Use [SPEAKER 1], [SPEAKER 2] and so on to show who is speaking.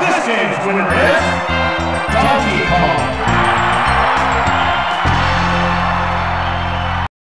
[SPEAKER 1] This game's winner is Donkey Kong.